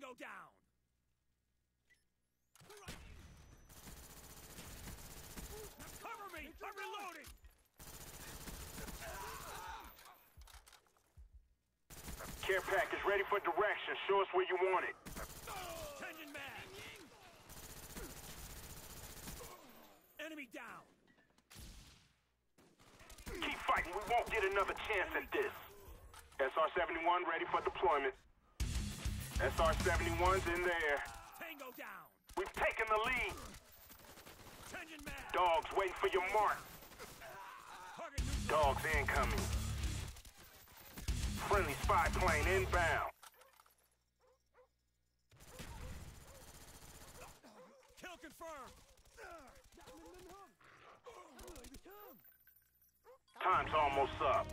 Tango down! Cover me! I'm reloading! Care package ready for direction. Show us where you want it. Tension man! Enemy down! Keep fighting. We won't get another chance at this. SR-71 ready for deployment. SR-71's in there. Tango down! We've taken the lead. Tension man! Dogs waiting for your mark. Dogs incoming. Friendly spy plane inbound. Kill confirmed! Time's almost up.